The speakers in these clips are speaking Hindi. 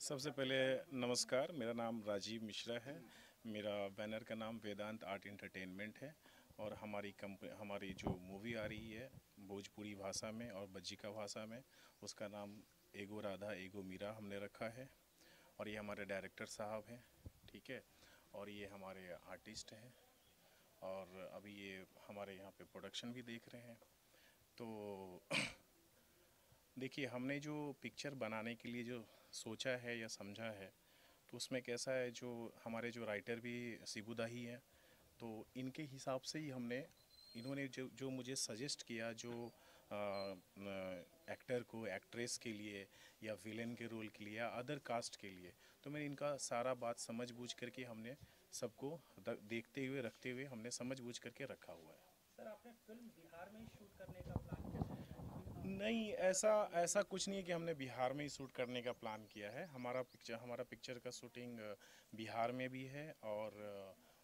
सबसे पहले नमस्कार, मेरा नाम राजीव मिश्रा है। मेरा बैनर का नाम वेदांत आर्ट इंटरटेनमेंट है और हमारी कंपनी हमारी जो मूवी आ रही है, भोजपुरी भाषा में और बज्जिका भाषा में, उसका नाम एगो राधा, एगो मीरा हमने रखा है और ये हमारे डायरेक्टर साहब हैं, ठीक है? और ये हमारे आर्टिस्ट हैं और अभी ये हमारे यहाँ पे प्रोडक्शन भी देख रहे हैं। तो देखिए, हमने जो पिक्चर बनाने के लिए जो सोचा है या समझा है तो उसमें कैसा है, जो हमारे जो राइटर भी सिबुदा ही हैं तो इनके हिसाब से ही हमने, इन्होंने जो जो मुझे सजेस्ट किया, जो एक्टर को एक्ट्रेस के लिए या विलेन के रोल के लिए या अदर कास्ट के लिए तो मैंने इनका सारा बात समझ बूझ करके हमने सबको देखते हुए, रखते हुए हमने समझ बूझ करके रखा हुआ है। सर, आपने फ़िल्म बिहार में शूट करने का प्लान नहीं, ऐसा ऐसा कुछ नहीं है कि हमने बिहार में ही शूट करने का प्लान किया है। हमारा पिक्चर हमारा पिक्चर का शूटिंग बिहार में भी है और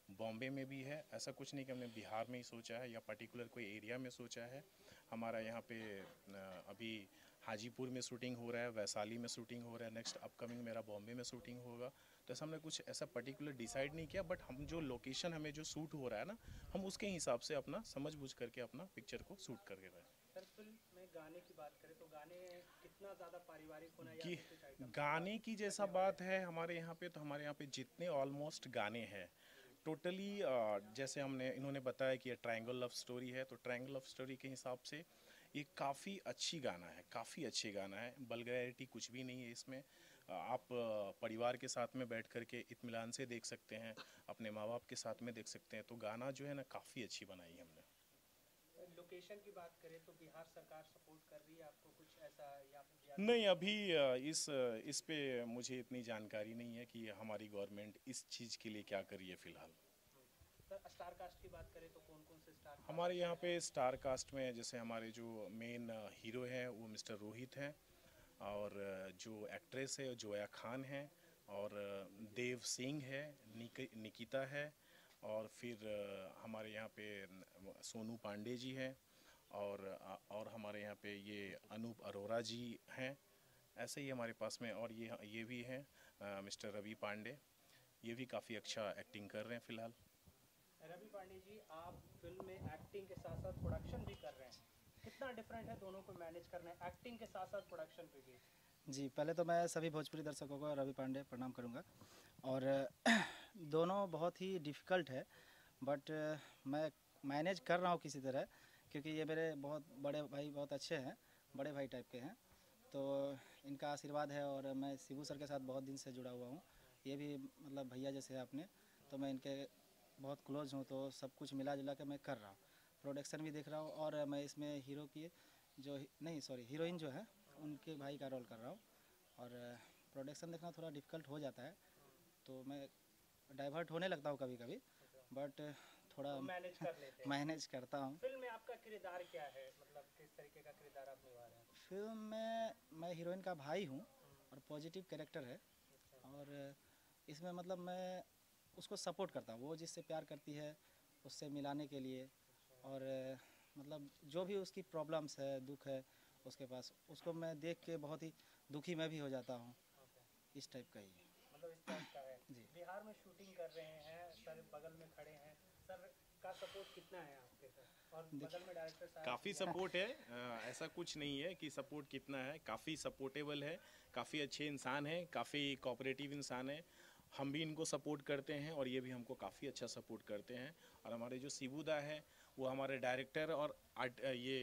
बॉम्बे में भी है। ऐसा कुछ नहीं कि हमने बिहार में ही सोचा है या पर्टिकुलर कोई एरिया में सोचा है। हमारा यहाँ पे अभी हाजीपुर में शूटिंग हो रहा है, वैशाली में शूटिंग हो रहा है नेक्स्ट अपकमिंग मेरा बॉम्बे में शूटिंग होगा। तो ऐसा हमने कुछ ऐसा पर्टिकुलर डिसाइड नहीं किया बट हम जो लोकेशन हमें जो शूट हो रहा है ना, हम उसके हिसाब से अपना समझ बूझ करके अपना पिक्चर को शूट करके रहे गाने की बात करें तो गाने कितना ज़्यादा पारिवारिक होना कि गाने की जैसा बात है हमारे यहाँ पे तो हमारे यहाँ पे जितने ऑलमोस्ट गाने हैं टोटली जैसे हमने इन्होंने बताया कि ये ट्रायंगल लव स्टोरी है तो ट्रायंगल लव स्टोरी के हिसाब से ये काफ़ी अच्छी गाना है काफ़ी अच्छी गाना है। बलगैरिटी कुछ भी नहीं है इसमें। आप परिवार के साथ में बैठ कर के इतमान से देख सकते हैं अपने माँ बाप के साथ में देख सकते हैं तो गाना जो है ना काफ़ी अच्छी बनाई हमने। लोकेशन की बात करें तो बिहार सरकार सपोर्ट कर रही है? आपको कुछ ऐसा या नहीं अभी इस इस पे मुझे इतनी जानकारी नहीं है कि हमारी गवर्नमेंट इस चीज़ के लिए क्या कर रही है फ़िलहाल। स्टार कास्ट की बात करें तो कौन कौन से स्टार हमारे यहाँ पे स्टार कास्ट में जैसे हमारे जो मेन हीरो हैं वो मिस्टर रोहित हैं और जो एक्ट्रेस है जोया खान है और देव सिंह है निक, निकिता है और फिर हमारे यहाँ पे सोनू पांडे जी हैं। और और हमारे यहाँ पे ये अनूप अरोरा जी हैं ऐसे ही हमारे पास में और ये ये भी हैं मिस्टर रवि पांडे। ये भी काफ़ी अच्छा एक्टिंग कर रहे हैं फ़िलहाल। रवि पांडे जी आप फ़िल्म में एक्टिंग के साथ साथ प्रोडक्शन भी कर रहे हैं। कितना डिफरेंट है दोनों को मैनेज करना है एक्टिंग के साथ साथ प्रोडक्शन पे भी? जी पहले तो मैं सभी भोजपुरी दर्शकों को रवि पांडे प्रणाम करूँगा। और दोनों बहुत ही डिफ़िकल्ट है बट मैं मैनेज कर रहा हूँ किसी तरह। क्योंकि ये मेरे बहुत बड़े भाई बहुत अच्छे हैं, बड़े भाई टाइप के हैं। तो इनका आशीर्वाद है और मैं शिबू सर के साथ बहुत दिन से जुड़ा हुआ हूँ। ये भी मतलब भैया जैसे है अपने तो मैं इनके बहुत क्लोज हूँ तो सब कुछ मिला जुला के मैं कर रहा हूँ। प्रोडक्शन भी देख रहा हूँ और मैं इसमें हीरो की जो नहीं सॉरी हीरोइन जो है, उनके भाई का रोल कर रहा हूँ। और प्रोडक्शन देखना थोड़ा डिफ़िकल्ट हो जाता है तो मैं डाइवर्ट होने लगता हूँ कभी कभी बट थोड़ा मैनेज कर लेते हैं। मैनेज करता हूँ। फ़िल्म में आपका किरदार क्या है? मतलब किस तरीके का किरदार आप निभा रहे हैं? फ़िल्म में मैं हीरोइन का भाई हूँ और पॉजिटिव कैरेक्टर है। और इसमें मतलब मैं उसको सपोर्ट करता हूँ। वो जिससे प्यार करती है उससे मिलाने के लिए। और मतलब जो भी उसकी प्रॉब्लम्स है दुख है उसके पास उसको मैं देख के बहुत ही दुखी मैं भी हो जाता हूँ। इस टाइप का ही मतलब इस टाइप का है। जी। बिहार में शूटिंग कर रहे हैं सर बगल में खड़े हैं। सर का सपोर्ट कितना है आपके सर और बगल में डायरेक्टर साहब काफ़ी सपोर्ट है? आ, ऐसा कुछ नहीं है कि सपोर्ट कितना है। काफ़ी सपोर्टेबल है काफ़ी अच्छे इंसान हैं काफ़ी कोऑपरेटिव इंसान है। हम भी इनको सपोर्ट करते हैं और ये भी हमको काफ़ी अच्छा सपोर्ट करते हैं। और हमारे जो सिबूदा है वो हमारे डायरेक्टर और आर्ट ये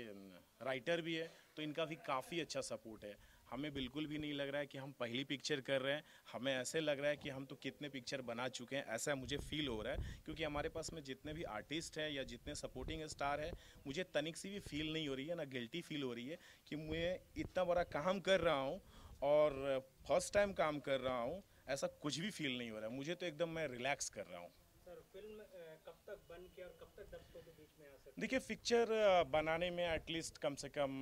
राइटर भी है तो इनका भी काफ़ी अच्छा सपोर्ट है। हमें बिल्कुल भी नहीं लग रहा है कि हम पहली पिक्चर कर रहे हैं। हमें ऐसे लग रहा है कि हम तो कितने पिक्चर बना चुके हैं ऐसा मुझे फील हो रहा है। क्योंकि हमारे पास में जितने भी आर्टिस्ट हैं या जितने सपोर्टिंग स्टार है मुझे तनिक सी भी फील नहीं हो रही है ना गिल्टी फील हो रही है कि मैं इतना बड़ा काम कर रहा हूँ और फ़र्स्ट टाइम काम कर रहा हूँ ऐसा कुछ भी फील नहीं हो रहा है। मुझे तो एकदम मैं रिलैक्स कर रहा हूँ। सर फ़िल्म कब तक बन के और कब तक दर्शकों के बीच में आ सकती देखिए पिक्चर बनाने में एटलीस्ट कम से कम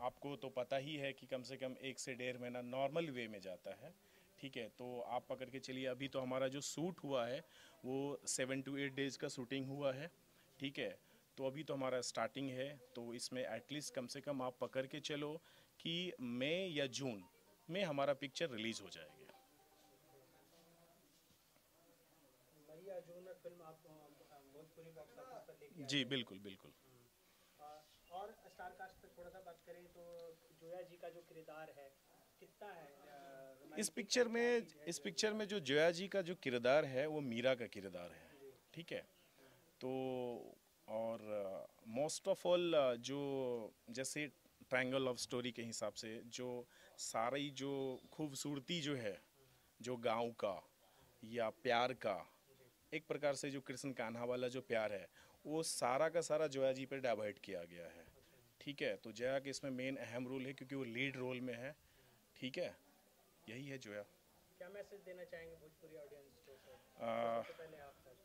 आपको तो पता ही है कि कम से कम एक से डेढ़ महीना नॉर्मल वे में जाता है ठीक है? तो आप पकड़ के चलिए अभी तो हमारा जो शूट हुआ है वो सेवन टू एट डेज़ का शूटिंग हुआ है ठीक है? तो अभी तो हमारा स्टार्टिंग है तो इसमें एटलीस्ट कम से कम आप पकड़ के चलो कि मई या जून में हमारा पिक्चर रिलीज़ हो जाएगी। जी बिल्कुल बिल्कुल। और थोड़ा सा बात करें तो जोया जी का जो किरदार है कितना है इस पिक्चर में इस पिक्चर में जो जोया जी का जो किरदार है वो मीरा का किरदार है ठीक है? तो और मोस्ट ऑफ़ ऑल जो जैसे ट्रायंगल ऑफ़ स्टोरी के हिसाब से जो सारी जो खूबसूरती जो है जो गाँव का या प्यार का एक प्रकार से जो कृष्ण कान्हा वाला जो प्यार है वो सारा का सारा जोया जी पर डाइवर्ट किया गया है। ठीक है तो जया के इसमें मेन अहम रोल है क्योंकि वो लीड रोल में है ठीक है? यही है जोया। क्या मैसेज देना चाहेंगे भोजपुरी ऑडियंस को सर आ, पहले आप सर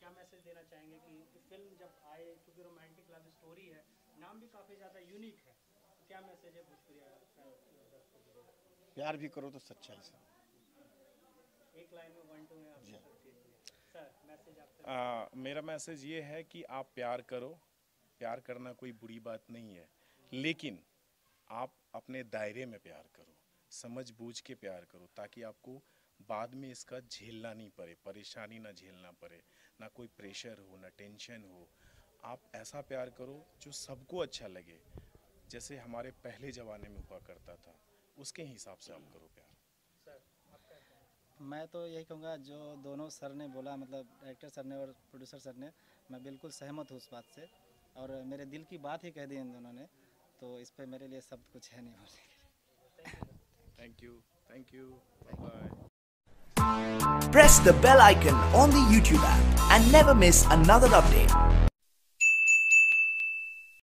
क्या मैसेज देना चाहेंगे कि फ़िल्म जब आए क्योंकि रोमांटिक लव स्टोरी है नाम भी काफ़ी ज़्यादा यूनिक है तो क्या मैसेज है भोजपुरी प्यार भी करो तो सच्चाई से एक लाइन में वन टू में आप सर मैसेज आप मेरा मैसेज ये है कि आप प्यार करो प्यार करना कोई बुरी बात नहीं है। लेकिन आप अपने दायरे में प्यार करो समझ बूझ के प्यार करो, ताकि आपको बाद में इसका झेलना नहीं पड़े, परेशानी ना झेलना पड़े, ना कोई प्रेशर हो, ना टेंशन हो। आप ऐसा प्यार करो जो सबको अच्छा लगे, जैसे हमारे पहले ज़माने में हुआ करता था, उसके हिसाब से आप करो प्यार? मैं तो यही कहूँगा, जो दोनों सर ने बोला मतलब डायरेक्टर सर ने और प्रोड्यूसर सर ने, मैं बिल्कुल सहमत हूँ उस बात से। और मेरे दिल की बात ही कह दी इन दोनों ने तो इस पर मेरे लिए शब्द कुछ है नहीं बोलने के लिए thank you thank you bye Press the bell icon on the YouTube app and never miss another update.